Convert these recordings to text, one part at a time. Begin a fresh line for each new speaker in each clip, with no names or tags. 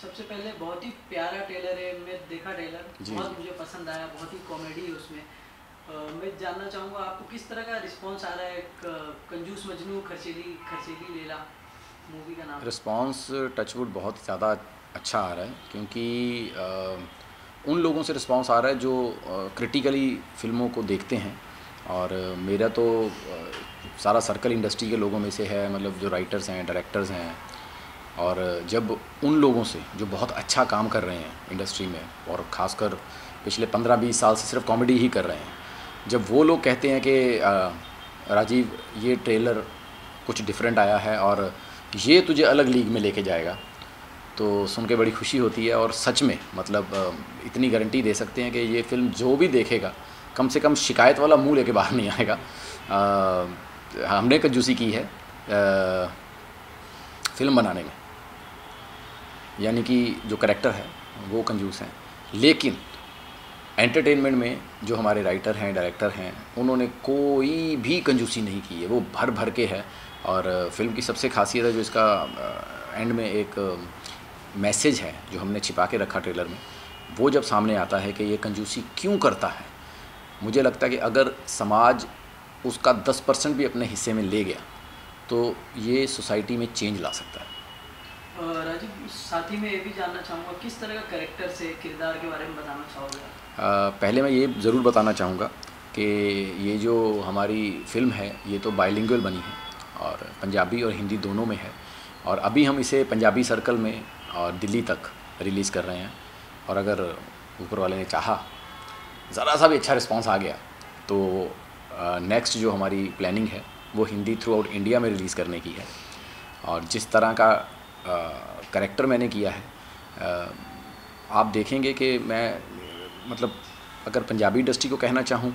सबसे पहले बहुत ही प्यारा ट्रेलर है मैं देखा ट्रेलर बहुत मुझे पसंद आया बहुत ही कॉमेडी है उसमें। अ, मैं जानना चाहूँगा आपको किस तरह का रिस्पांस आ रहा है कंजूस मजनू खर्चीली खर्चीली लेला मूवी का नाम?
रिस्पांस टचवुड बहुत ज़्यादा अच्छा आ रहा है क्योंकि अ, उन लोगों से रिस्पांस आ रहा है जो क्रिटिकली फ़िल्मों को देखते हैं। और मेरा तो सारा सर्कल इंडस्ट्री के लोगों में से है मतलब जो राइटर्स हैं डायरेक्टर्स हैं और जब उन लोगों से जो बहुत अच्छा काम कर रहे हैं इंडस्ट्री में और ख़ासकर पिछले पंद्रह बीस साल से सिर्फ़ कॉमेडी ही कर रहे हैं जब वो लोग कहते हैं कि राजीव ये ट्रेलर कुछ डिफरेंट आया है और ये तुझे अलग लीग में लेके जाएगा। तो सुन के बड़ी खुशी होती है और सच में मतलब इतनी गारंटी दे सकते हैं कि ये फ़िल्म जो भी देखेगा कम से कम शिकायत वाला मुँह लेके बाहर नहीं आएगा। अ, हमने कंजूसी की है अ, फ़िल्म बनाने में। यानी कि जो करेक्टर है, वो कंजूस हैं। लेकिन एंटरटेनमेंट में जो हमारे राइटर हैं डायरेक्टर हैं, उन्होंने कोई भी कंजूसी नहीं की है। वो भर भर के है और फ़िल्म की सबसे खासियत है जो इसका एंड में एक मैसेज है, जो हमने छिपा के रखा ट्रेलर में, वो जब सामने आता है कि ये कंजूसी क्यों करता है, मुझे लगता है कि अगर समाज उसका दस परसेंट भी अपने हिस्से में ले गया तो ये सोसाइटी में चेंज ला सकता है।
राजीव साथ में ये भी जानना चाहूँगा, किस तरह का करेक्टर से किरदार के बारे में बताना चाहोगे
पहले मैं ये ज़रूर बताना चाहूँगा कि ये जो हमारी फ़िल्म है, ये तो बायलिंगुअल बनी है और पंजाबी और हिंदी दोनों में है और अभी हम इसे पंजाबी सर्कल में और दिल्ली तक रिलीज़ कर रहे हैं और अगर ऊपर वाले ने चाहा, ज़रा सा भी अच्छा रिस्पांस आ गया तो नेक्स्ट जो हमारी प्लानिंग है, वो हिंदी थ्रू आउट इंडिया में रिलीज़ करने की है और जिस तरह का करेक्टर मैंने किया है। अ, आप देखेंगे कि मैं मतलब अगर पंजाबी इंडस्ट्री को कहना चाहूँ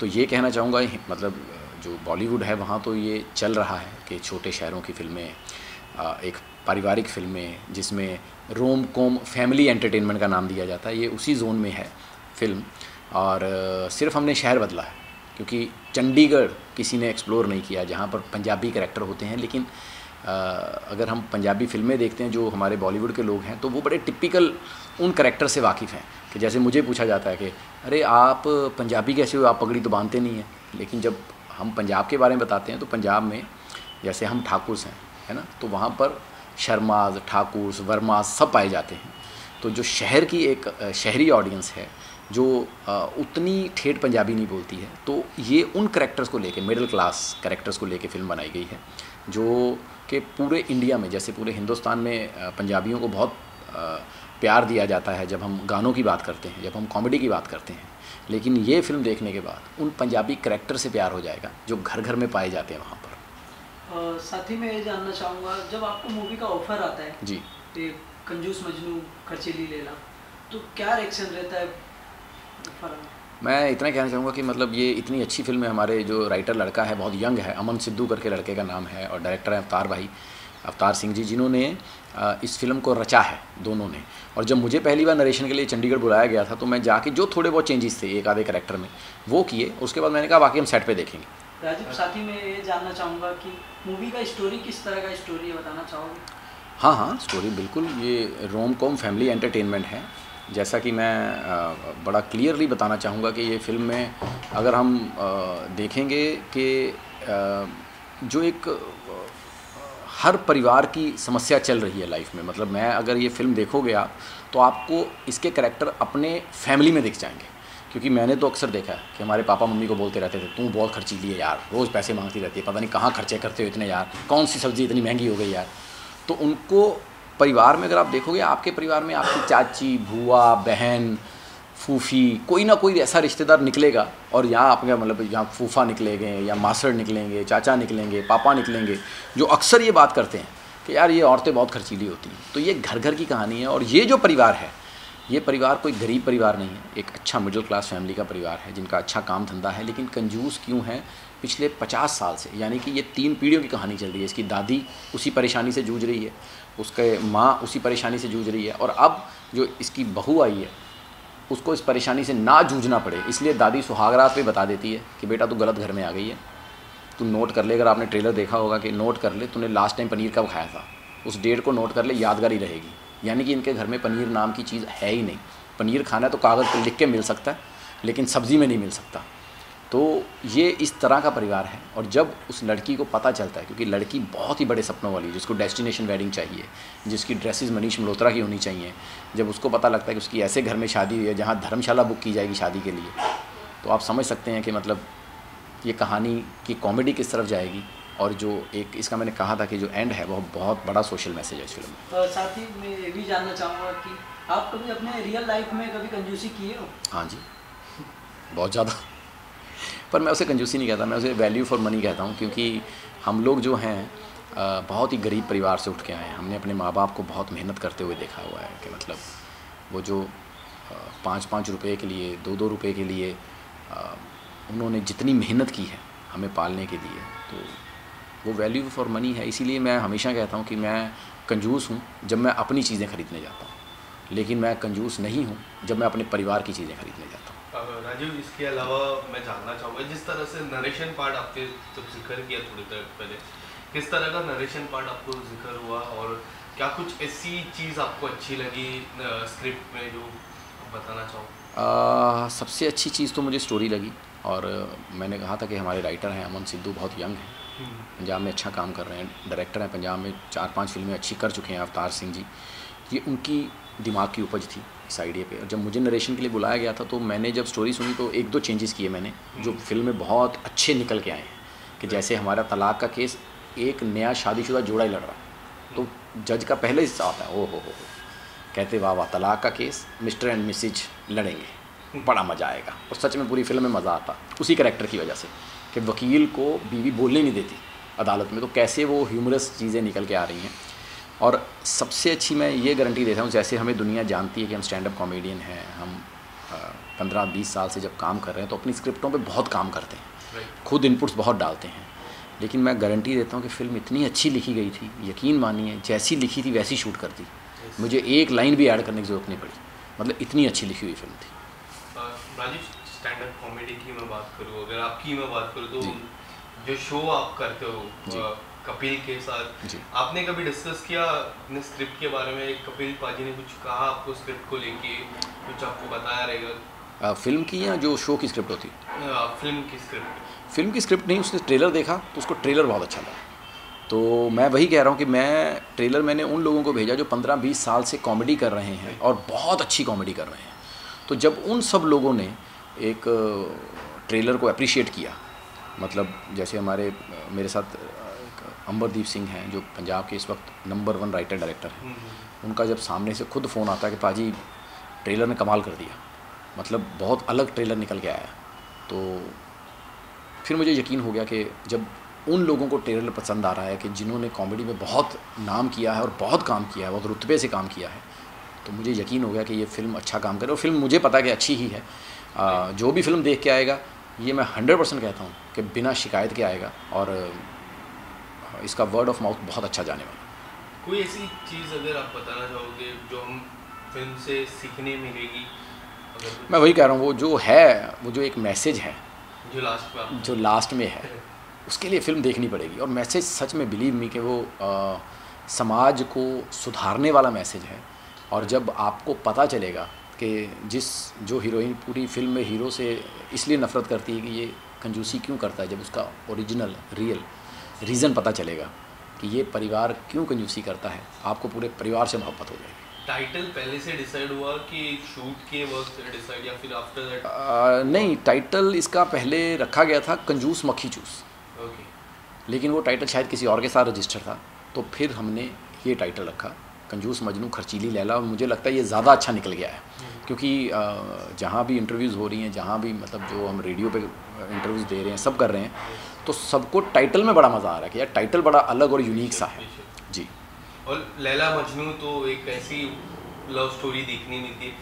तो ये कहना चाहूँगा मतलब जो बॉलीवुड है वहाँ तो ये चल रहा है कि छोटे शहरों की फ़िल्में एक पारिवारिक फ़िल्में जिसमें रोम कॉम फैमिली एंटरटेनमेंट का नाम दिया जाता है ये उसी जोन में है फ़िल्म। और सिर्फ़ हमने शहर बदला है क्योंकि चंडीगढ़ किसी ने एक्सप्लोर नहीं किया जहाँ पर पंजाबी कैरेक्टर होते हैं लेकिन अगर हम पंजाबी फ़िल्में देखते हैं, जो हमारे बॉलीवुड के लोग हैं तो वो बड़े टिपिकल उन करेक्टर से वाकिफ़ हैं कि जैसे मुझे पूछा जाता है कि, अरे, आप पंजाबी कैसे हो? आप पगड़ी तो बांधते नहीं हैं। लेकिन जब हम पंजाब के बारे में बताते हैं तो पंजाब में जैसे हम ठाकुर हैं, है ना? तो वहाँ पर शर्माज, ठाकुर वर्माज सब पाए जाते हैं। तो जो शहर की एक शहरी ऑडियंस है, जो उतनी ठेठ पंजाबी नहीं बोलती है तो ये उन करेक्टर्स को लेके मिडिल क्लास करेक्टर्स को लेके फ़िल्म बनाई गई है, जो कि पूरे इंडिया में जैसे पूरे हिंदुस्तान में पंजाबियों को बहुत प्यार दिया जाता है जब हम गानों की बात करते हैं जब हम कॉमेडी की बात करते हैं। लेकिन ये फ़िल्म देखने के बाद उन पंजाबी करेक्टर से प्यार हो जाएगा जो घर घर में पाए जाते हैं वहाँ पर।
साथ ही में ये जानना चाहूँगा जब आपको मूवी का ऑफ़र आता है
जी।
कंजूस मजनू खर्चीली लेला तो क्या रिएक्शन रहता है? में
इतना कहना चाहूँगा कि मतलब ये इतनी अच्छी फ़िल्म है हमारे जो राइटर लड़का है बहुत यंग है अमन सिद्धू करके लड़के का नाम है और डायरेक्टर है अवतार भाई अवतार सिंह जी जिन्होंने इस फ़िल्म को रचा है दोनों ने। और जब मुझे पहली बार नरेशन के लिए चंडीगढ़ बुलाया गया था तो मैं जाके जो थोड़े बहुत चेंजेस थे एक आधे करेक्टर में वो किए उसके बाद मैंने कहा बाकी हम सेट पे देखेंगे।
राजीव साथ में ये जानना चाहूँगा कि मूवी का स्टोरी किस तरह का स्टोरी है बताना चाहोगे?
हाँ हाँ स्टोरी बिल्कुल ये रोम कॉम फैमिली एंटरटेनमेंट है। जैसा कि मैं बड़ा क्लियरली बताना चाहूँगा कि ये फ़िल्म में अगर हम देखेंगे कि जो एक हर परिवार की समस्या चल रही है लाइफ में मतलब मैं अगर ये फ़िल्म देखोगे आप तो आपको इसके करेक्टर अपने फैमिली में दिख जाएँगे। क्योंकि मैंने तो अक्सर देखा है कि हमारे पापा मम्मी को बोलते रहते थे, तू बहुत खर्चीली है यार, रोज़ पैसे मांगती रहती है, पता नहीं कहाँ खर्चे करते हो इतने यार, कौन सी सब्ज़ी इतनी महँगी हो गई यार? तो उनको परिवार में अगर आप देखोगे, आपके परिवार में आपकी चाची, बुआ, बहन, फूफी, कोई ना कोई ऐसा रिश्तेदार निकलेगा और यहाँ आपके मतलब यहाँ फूफा निकलेंगे या मासड़ निकलेंगे, चाचा निकलेंगे, पापा निकलेंगे, जो अक्सर ये बात करते हैं कि यार ये औरतें बहुत खर्चीली होती हैं। तो ये घर घर की कहानी है और ये जो परिवार है, ये परिवार कोई गरीब परिवार नहीं है। एक अच्छा मिडिल क्लास फैमिली का परिवार है जिनका अच्छा काम धंधा है, लेकिन कंजूस क्यों है? पिछले पचास साल से, यानी कि ये तीन पीढ़ियों की कहानी चल रही है। इसकी दादी उसी परेशानी से जूझ रही है। उसके माँ उसी परेशानी से जूझ रही है और अब जो इसकी बहू आई है, उसको इस परेशानी से ना जूझना पड़े। इसलिए दादी सुहागरात पे बता देती है कि, बेटा, तू गलत घर में आ गई है। तू नोट कर ले, अगर आपने ट्रेलर देखा होगा कि नोट कर ले, तूने लास्ट टाइम पनीर कब खाया था। उस डेट को नोट कर ले, यादगार ही रहेगी। यानी कि इनके घर में पनीर नाम की चीज़ है ही नहीं। पनीर खाना तो कागज़ पर लिख के मिल सकता है, लेकिन सब्ज़ी में नहीं मिल सकता। तो ये इस तरह का परिवार है और जब उस लड़की को पता चलता है क्योंकि लड़की बहुत ही बड़े सपनों वाली है जिसको डेस्टिनेशन वेडिंग चाहिए जिसकी ड्रेसेस मनीष मल्होत्रा की होनी चाहिए जब उसको पता लगता है कि उसकी ऐसे घर में शादी हुई है जहाँ धर्मशाला बुक की जाएगी शादी के लिए तो आप समझ सकते हैं कि मतलब ये कहानी की कॉमेडी किस तरफ़ जाएगी और जो एक इसका मैंने कहा था कि जो एंड है वो बहुत बड़ा सोशल मैसेज है इस फ़िल्म में।
और साथ ही मैं ये भी जानना चाहूँगा कि आप कभी अपने रियल लाइफ में कभी कंजूसी किए हो?
हाँ जी। बहुत ज़्यादा। पर मैं उसे कंजूसी नहीं कहता, मैं उसे वैल्यू फॉर मनी कहता हूँ, क्योंकि हम लोग जो हैं बहुत ही गरीब परिवार से उठ के आए हैं। हमने अपने माँ बाप को बहुत मेहनत करते हुए देखा हुआ है कि मतलब वो जो पाँच पाँच रुपए के लिए दो दो रुपए के लिए उन्होंने जितनी मेहनत की है हमें पालने के लिए तो वो वैल्यू फॉर मनी है। इसीलिए मैं हमेशा कहता हूँ कि मैं कंजूस हूँ जब मैं अपनी चीज़ें खरीदने जाता हूँ। लेकिन मैं कंजूस नहीं हूँ जब मैं अपने परिवार की चीज़ें खरीदने जाता हूँ।
राजीव इसके अलावा मैं जानना चाहूँगा जिस तरह से नरेशन पार्ट आपने जब ज़िक्र किया थोड़ी देर पहले किस तरह का नरेशन पार्ट आपको ज़िक्र हुआ और क्या कुछ ऐसी चीज़ आपको अच्छी लगी स्क्रिप्ट में जो बताना चाहो?
सबसे अच्छी चीज़ तो मुझे स्टोरी लगी और मैंने कहा था कि हमारे राइटर हैं अमन सिद्धू बहुत यंग हैं। पंजाब में अच्छा काम कर रहे हैं डायरेक्टर हैं पंजाब में चार पाँच फ़िल्में अच्छी कर चुके हैं अवतार सिंह जी। ये उनकी दिमाग की उपज थी इस आइडिया पे। और जब मुझे नरेशन के लिए बुलाया गया था तो मैंने जब स्टोरी सुनी तो एक दो चेंजेस किए मैंने जो फ़िल्म में बहुत अच्छे निकल के आए हैं कि जैसे हमारा तलाक का केस एक नया शादीशुदा जोड़ा ही लड़ रहा है। तो जज का पहले हिस्सा आता है ओ हो हो हो। कहते वाह वाह तलाक का केस मिस्टर एंड मिसिज लड़ेंगे बड़ा मज़ा आएगा। और सच में पूरी फ़िल्म में मज़ा आता उसी करेक्टर की वजह से कि वकील को बीवी बोलने नहीं देती अदालत में। तो कैसे वो ह्यूमरस चीज़ें निकल के आ रही हैं? और सबसे अच्छी मैं ये गारंटी देता हूँ जैसे हमें दुनिया जानती है कि हम स्टैंड अप कॉमेडियन हैं हम पंद्रह बीस साल से जब काम कर रहे हैं तो अपनी स्क्रिप्टों पे बहुत काम करते हैं। खुद इनपुट्स बहुत डालते हैं। लेकिन मैं गारंटी देता हूँ कि फ़िल्म इतनी अच्छी लिखी गई थी यकीन मानिए जैसी लिखी थी वैसी शूट कर दी मुझे एक लाइन भी ऐड करने की ज़रूरत नहीं पड़ी। मतलब इतनी अच्छी लिखी हुई फ़िल्म थी।
राजीव स्टैंड अप कॉमेडी की मैं बात करूँ अगर आपकी मैं बात करूँ तो
जो।
शो आप करते हो कपिल के साथ। आपने कभी डिस्कस किया अपने स्क्रिप्ट के बारे में? कपिल पाजी ने कुछ कहा आपको स्क्रिप्ट को लेके? कुछ आपको बताया रहेगा?
फ़िल्म की या जो शो की स्क्रिप्ट होती?
फ़िल्म की स्क्रिप्ट
फ़िल्म की स्क्रिप्ट नहीं उसने ट्रेलर देखा तो उसको ट्रेलर बहुत अच्छा लगा। तो मैं वही कह रहा हूँ कि मैं ट्रेलर मैंने उन लोगों को भेजा जो पंद्रह बीस साल से कॉमेडी कर रहे हैं और बहुत अच्छी कॉमेडी कर रहे हैं। तो जब उन सब लोगों ने एक ट्रेलर को अप्रिशिएट किया मतलब जैसे हमारे मेरे साथ अंबरदीप सिंह हैं जो पंजाब के इस वक्त नंबर वन राइटर डायरेक्टर हैं। उनका जब सामने से खुद फ़ोन आता है कि पाजी ट्रेलर ने कमाल कर दिया। मतलब बहुत अलग ट्रेलर निकल के आया। तो फिर मुझे यकीन हो गया कि जब उन लोगों को ट्रेलर पसंद आ रहा है कि जिन्होंने कॉमेडी में बहुत नाम किया है और बहुत काम किया है बहुत रुतबे से काम किया है तो मुझे यकीन हो गया कि ये फ़िल्म अच्छा काम करे। और फ़िल्म मुझे पता कि अच्छी ही है। आ, जो भी फ़िल्म देख के आएगा ये मैं हंड्रेड परसेंट कहता हूँ कि बिना शिकायत के आएगा। और इसका वर्ड ऑफ़ माउथ बहुत अच्छा जाने वाला।
कोई ऐसी चीज़ अगर आप बताना चाहोगे जो हम फ़िल्म से सीखने मिलेगी?
मैं वही कह रहा हूँ वो जो है वो जो एक मैसेज है
जो लास्ट में
जो लास्ट में है उसके लिए फ़िल्म देखनी पड़ेगी। और मैसेज सच में बिलीव मी कि वो अ, समाज को सुधारने वाला मैसेज है। और जब आपको पता चलेगा कि जिस जो हीरोइन पूरी फ़िल्म में हीरो से इसलिए नफ़रत करती है कि ये कंजूसी क्यों करता है जब उसका ओरिजिनल रियल रीज़न पता चलेगा कि ये परिवार क्यों कंजूसी करता है। आपको पूरे परिवार से मोहब्बत हो जाएगी।
टाइटल पहले से डिसाइड हुआ कि शूट के वक्त डिसाइड या फिर आफ्टर दैट
नहीं टाइटल इसका पहले रखा गया था कंजूस मक्खी चूस।
ओके
लेकिन वो टाइटल शायद किसी और के साथ रजिस्टर था तो फिर हमने ये टाइटल रखा कंजूस मजनू खर्चीली लैला और मुझे लगता है ये ज़्यादा अच्छा निकल गया है। क्योंकि जहाँ भी इंटरव्यूज़ हो रही हैं जहाँ भी मतलब जो हम रेडियो पे इंटरव्यूज़ दे रहे हैं सब कर रहे हैं तो सबको टाइटल में बड़ा मज़ा आ रहा है कि यार टाइटल बड़ा अलग और यूनिक सा है। जी।
और लैला मजनू तो एक ऐसी लव स्टोरी देखने मिलती है।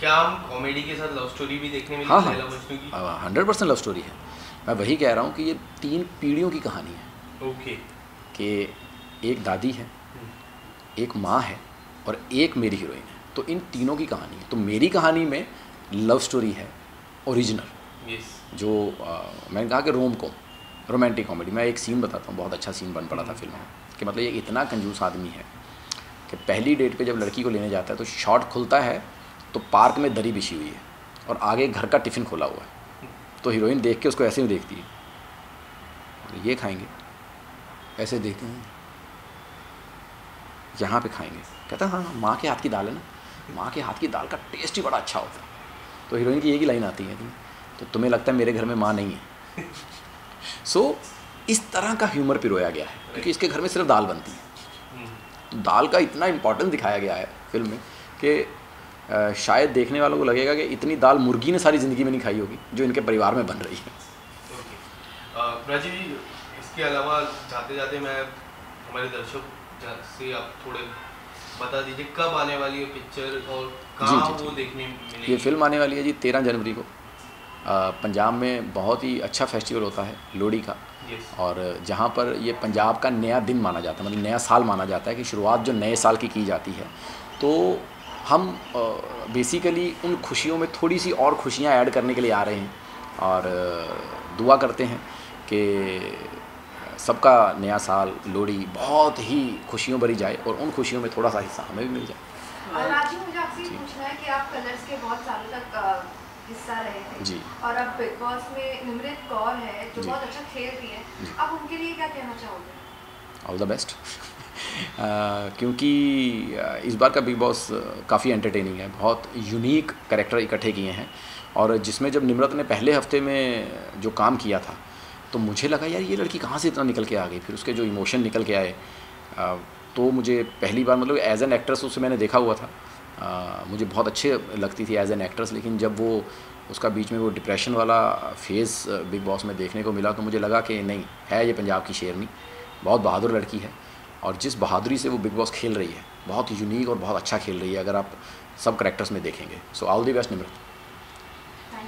क्या हम कॉमेडी के साथ लव स्टोरी भी देखने मिलती
हाँ
है
हाँ।
लैला मजनू की?
हंड्रेड परसेंट लव स्टोरी है। मैं वही कह रहा हूँ कि ये तीन पीढ़ियों की कहानी है।
ओके
कि एक दादी है एक माँ है और एक मेरी हीरोइन है। तो इन तीनों की कहानी है। तो मेरी कहानी में लव स्टोरी है ओरिजिनल
यस
जो आ, मैंने कहा कि रोम कॉम रोमांटिक कॉमेडी। मैं एक सीन बताता हूँ बहुत अच्छा सीन बन पड़ा था फ़िल्म में। कि मतलब ये इतना कंजूस आदमी है कि पहली डेट पे जब लड़की को लेने जाता है तो शॉट खुलता है तो पार्क में दरी बिछी हुई है और आगे घर का टिफ़िन खोला हुआ है। तो हीरोइन देख के उसको ऐसे ही देखती है। और ये खाएँगे। ऐसे देखते हैं। यहाँ पे खाएँगे। कहता है हाँ हाँ, माँ के हाथ की दाल है ना? माँ के हाथ की दाल का टेस्ट ही बड़ा अच्छा होता है। तो हीरोइन की एक ही लाइन आती है तो तुम्हें लगता है मेरे घर में माँ नहीं है? सो so, इस तरह का ह्यूमर पिरोया गया है क्योंकि इसके घर में सिर्फ़ दाल बनती है। तो दाल का इतना इम्पोर्टेंस दिखाया गया है फ़िल्म में कि शायद देखने वालों को लगेगा कि इतनी दाल मुर्गी ने सारी ज़िंदगी में नहीं खाई होगी जो इनके परिवार में बन रही है।
जी इसके अलावा जाते जाते मैं हमारे दर्शक से आप थोड़े बता दीजिए कब आने वाली है पिक्चर और कहाँ। वो देखने मिलेगी?
ये फ़िल्म आने वाली है जी तेरह जनवरी को। पंजाब में बहुत ही अच्छा फेस्टिवल होता है लोहड़ी का।
यस
और जहाँ पर ये पंजाब का नया दिन माना जाता है मतलब नया साल माना जाता है कि शुरुआत जो नए साल की की जाती है। तो हम बेसिकली उन खुशियों में थोड़ी सी और खुशियाँ ऐड करने के लिए आ रहे हैं और दुआ करते हैं कि सबका नया साल लोहड़ी बहुत ही खुशियों भरी जाए और उन खुशियों में थोड़ा सा हिस्सा हमें भी मिल जाए।
और मुझे आपसे पूछना है कि आप कलर्स के बहुत सालों तक हिस्सा रहे थे।
जी।
और अब बिग बॉस में निमृत कौर है जो बहुत अच्छा खेल रही है। आप उनके लिए क्या कहना चाहोगे?
ऑल द बेस्ट क्योंकि इस बार का बिग बॉस काफ़ी एंटरटेनिंग है। बहुत यूनिक करेक्टर इकट्ठे किए हैं। और जिसमें जब निम्रत ने पहले हफ़्ते में जो काम किया था तो मुझे लगा यार ये लड़की कहाँ से इतना निकल के आ गई? फिर उसके जो इमोशन निकल के आए तो मुझे पहली बार मतलब एज एन एक्ट्रेस उसे मैंने देखा हुआ था। मुझे बहुत अच्छे लगती थी एज एन एक्ट्रेस लेकिन जब वो, उसका बीच में वो डिप्रेशन वाला फ़ेज़ बिग बॉस में देखने को मिला तो मुझे लगा कि नहीं, है ये पंजाब की शेरनी बहुत बहादुर लड़की है और जिस बहादुरी से वो बिग बॉस खेल रही है, बहुत यूनिक और बहुत अच्छा खेल रही है, अगर आप सब करेक्टर्स में देखेंगे so all the best Nimrit.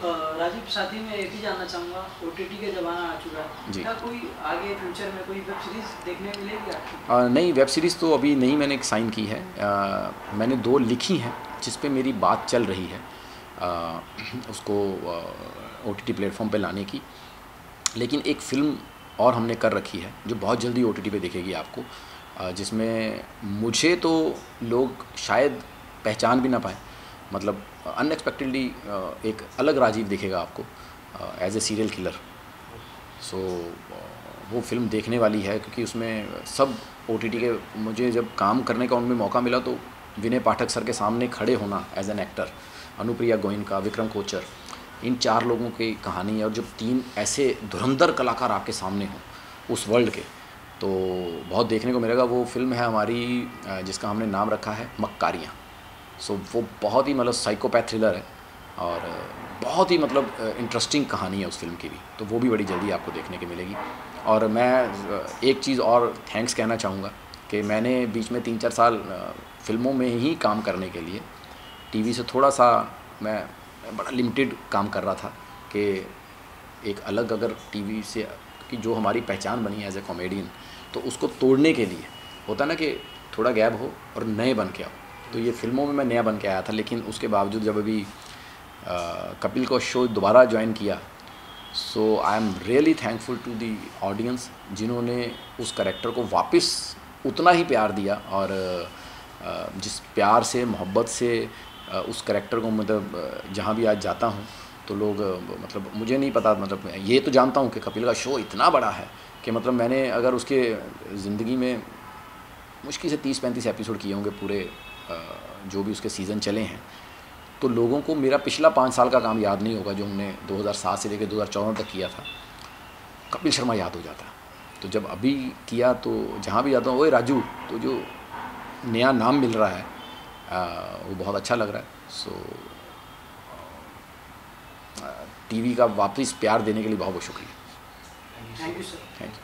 Rajiv साथ में एक ही जानना चाहूँगा ओ का ज़माना आ चुका है। क्या कोई आगे फ्यूचर में कोई वेब सीरीज़ देखने मिलेगी आपकी?
नहीं वेब सीरीज़ तो अभी नहीं मैंने साइन की है। अ, मैंने दो लिखी हैं जिस पे मेरी बात चल रही है अ, उसको ओ टी टी प्लेटफॉर्म पे लाने की। लेकिन एक फ़िल्म और हमने कर रखी है जो बहुत जल्दी ओ टी पे देखेगी आपको जिसमें मुझे तो लोग शायद पहचान भी ना पाए। मतलब अनएक्सपेक्टेडली एक अलग राजीव दिखेगा आपको as a serial killer so वो फ़िल्म देखने वाली है क्योंकि उसमें सब ओटीटी के, मुझे जब काम करने का उनमें मौका मिला तो विनय पाठक सर के सामने खड़े होना as an actor Anupriya Goenka, Vikram Kochar, इन चार लोगों की कहानी और जब तीन ऐसे धुरंधर कलाकार आपके सामने हों उस वर्ल्ड के तो बहुत देखने को मिलेगा। वो फ़िल्म है हमारी जिसका हमने नाम रखा है मक्कारियाँ। सो so, वो बहुत ही मतलब साइकोपैथ थ्रिलर है और बहुत ही मतलब इंटरेस्टिंग कहानी है उस फ़िल्म की भी। तो वो भी बड़ी जल्दी आपको देखने की मिलेगी। और मैं एक चीज़ और थैंक्स कहना चाहूँगा कि मैंने बीच में तीन चार साल फ़िल्मों में ही काम करने के लिए टीवी से थोड़ा सा मैं बड़ा लिमिटेड काम कर रहा था कि एक अलग अगर टीवी से कि जो हमारी पहचान बनी है एज ए कॉमेडियन तो उसको तोड़ने के लिए होता ना कि थोड़ा गैप हो और नए बन के आओ। तो ये फ़िल्मों में मैं नया बन के आया था, लेकिन उसके बावजूद जब अभी कपिल को शो दोबारा ज्वाइन किया so I am really thankful to the audience जिन्होंने उस करेक्टर को वापस उतना ही प्यार दिया और जिस प्यार से, मोहब्बत से उस करेक्टर को मतलब जहाँ भी आज जाता हूँ तो लोग मतलब मुझे नहीं पता मतलब ये तो जानता हूँ कि कपिल का शो इतना बड़ा है कि मतलब मैंने अगर उसके ज़िंदगी में मुश्किल से तीस पैंतीस एपिसोड किए होंगे पूरे जो भी उसके सीज़न चले हैं। तो लोगों को मेरा पिछला पाँच साल का काम याद नहीं होगा जो हमने 2007 से लेकर 2014 तक किया था। कपिल शर्मा याद हो जाता। तो जब अभी किया तो जहाँ भी जाता हूँ ओए राजू तो जो नया नाम मिल रहा है आ, वो बहुत अच्छा लग रहा है। सो टीवी का वापस प्यार देने के लिए बहुत बहुत शुक्रिया।
Thank you sir
thank you